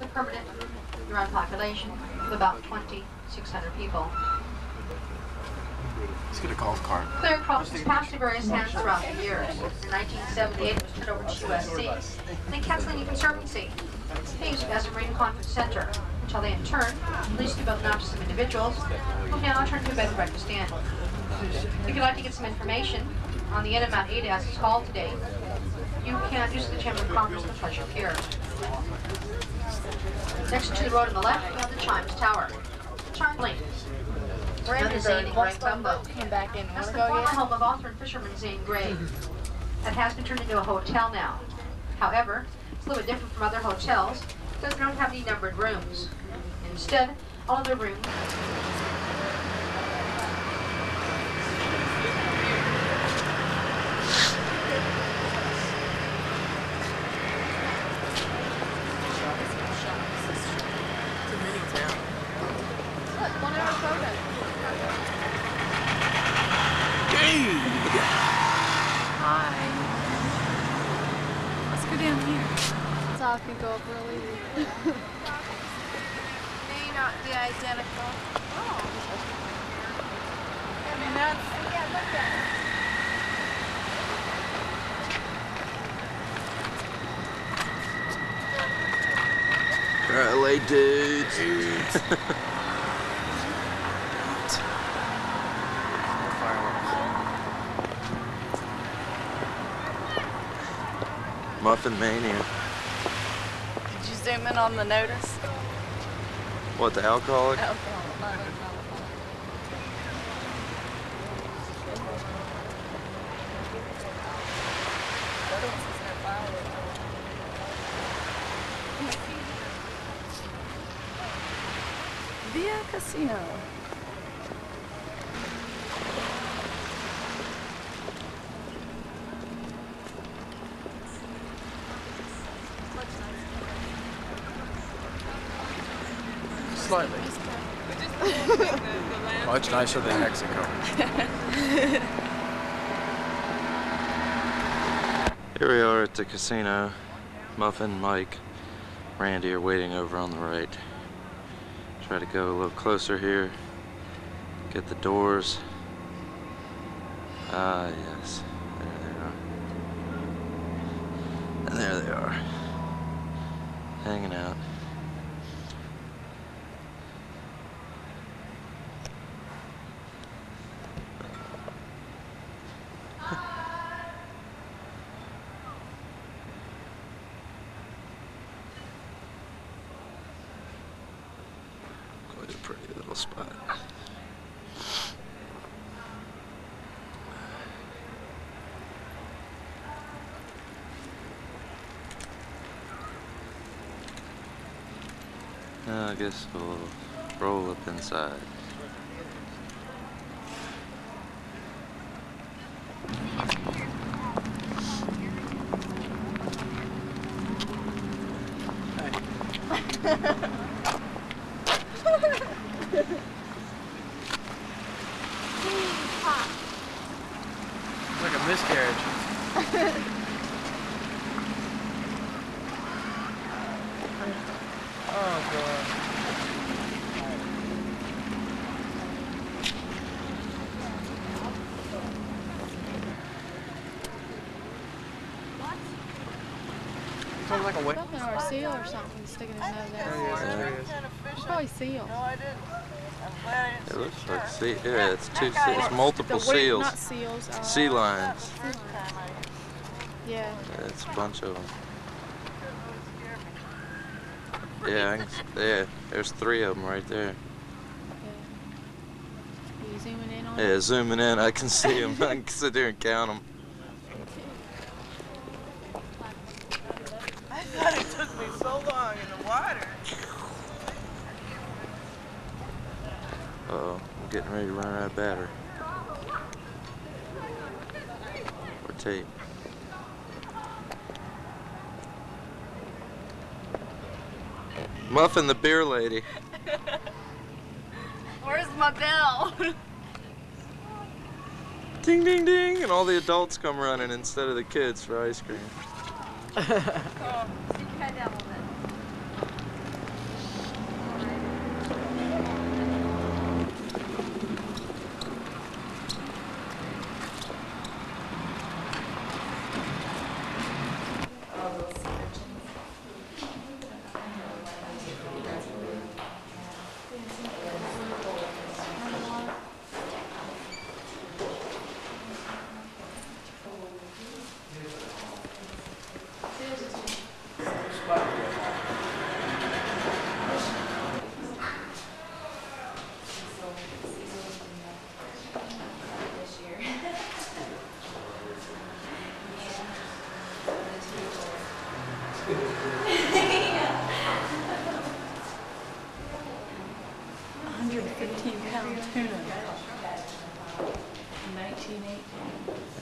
the permanent year-round population of about 2,600 people. Let's get a golf cart. Clear Cross was passed to various hands throughout the years. In 1978, it was turned over to USC, then Catalina Conservancy, used as a Marine Conference Center, until they in turn leased the building out to some individuals who now turn to a bed and breakfast inn. If you'd like to get some information on the inn at 8 as it's called today, you can use the Chamber of Commerce and Pleasure Pier. Next to the road on the left, we have the Chimes Tower. Link. Another Zane Grey Bumbo. Come back in. That's the former home of author and fisherman Zane Grey. That has been turned into a hotel now. However, it's a little bit different from other hotels because they don't have any numbered rooms. Instead, all of the rooms Look, one of our photos. Hi. Let's go down here. So I can go up really. May not be identical. Oh. I mean, that's. Yeah, look at it. LA dudes. Muffin Mania. Did you zoom in on the notice? What, the alcoholic? Alcohol. Via Casino. Much nicer than Mexico. Here we are at the casino. Muffin, Mike, Randy are waiting over on the right. Try to go a little closer here. Get the doors. Ah, yes. There they are. And there they are. Hanging out. Quite a pretty little spot. Now I guess we'll roll up inside. It's like a miscarriage. oh, God. Sounds like a wet. Something or a seal or something sticking his nose There out. he is, there he is. It's probably seal. It looks like sea. Yeah, it's two. se- It's multiple The seals. Not seals. Uh, Sea lions. sea lions. Yeah. Yeah, it's a bunch of them. Yeah, I can, yeah. There's three of them right there. yeah. You zooming in on Yeah, it? zooming in, I can see them. I can sit there and count them. I thought it took me so long in the water. Uh oh, I'm getting ready to run out of battery. Or tape. Muffin the beer lady. Where's my bell? Ding ding ding! And all the adults come running instead of the kids for ice cream. oh, you can down a little bit.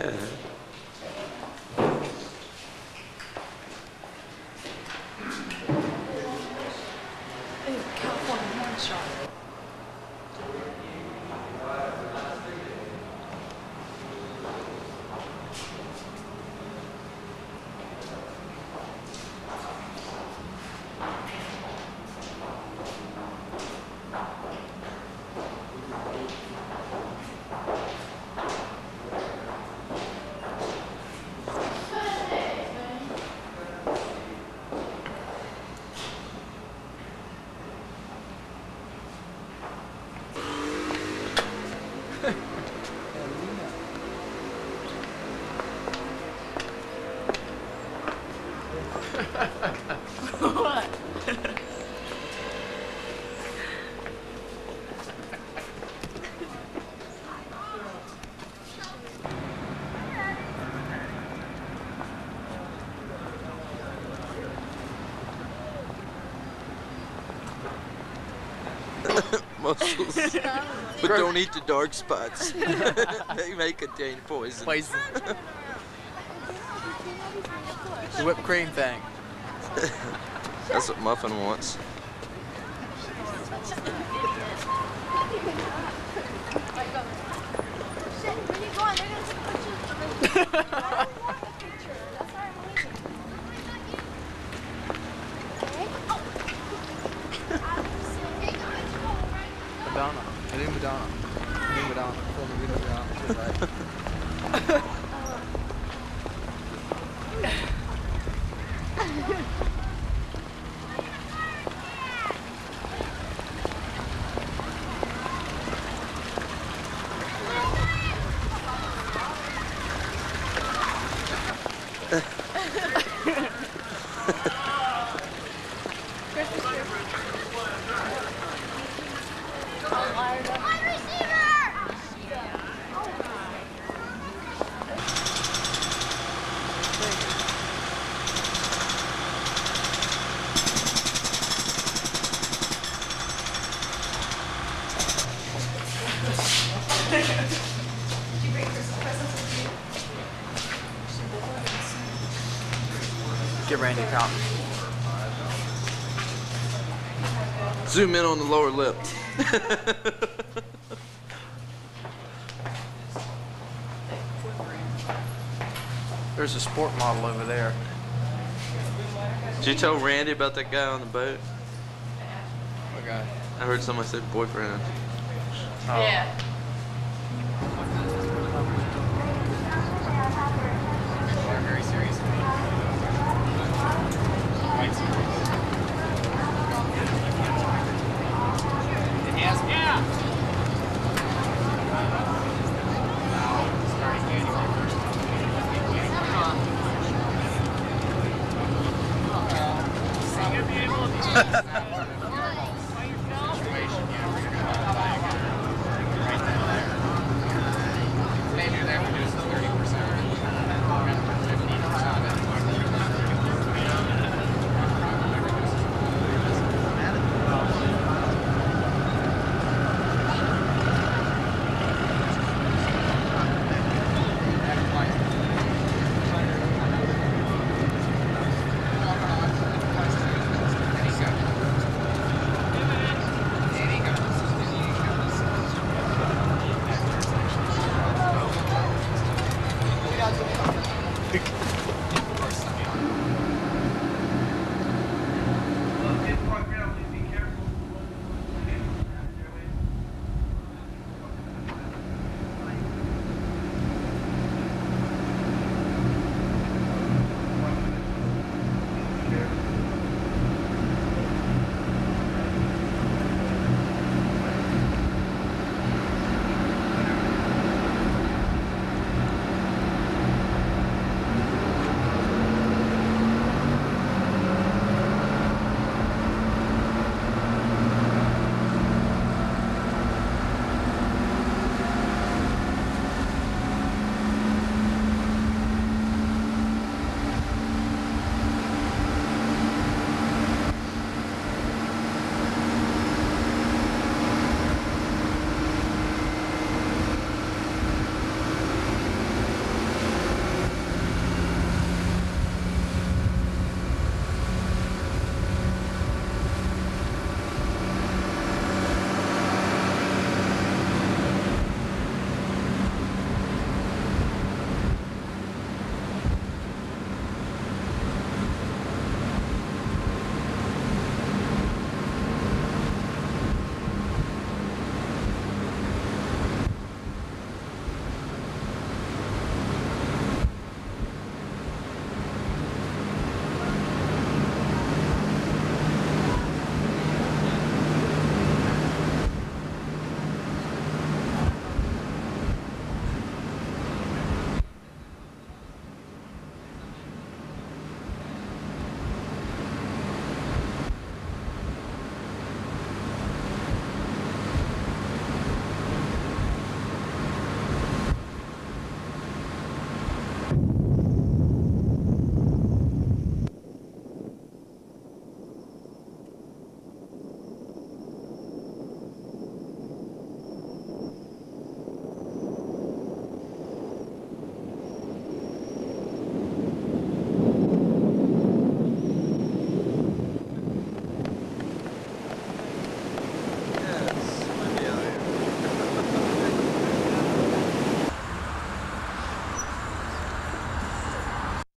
Yeah. Mussels. but don't eat the dark spots. they may contain poison. Poison. the whipped cream thing. That's what Muffin wants. Shit, when you go on, they're gonna take pictures of it. I don't want a picture. That's why I'm leaving. Okay? Madonna. I think Madonna. I think Madonna. Full movie Madonna. She was right. Get Randy a fountain. Zoom in on the lower lip. There's a sport model over there. Did you tell Randy about that guy on the boat? Okay. I heard someone say boyfriend. Oh. Yeah.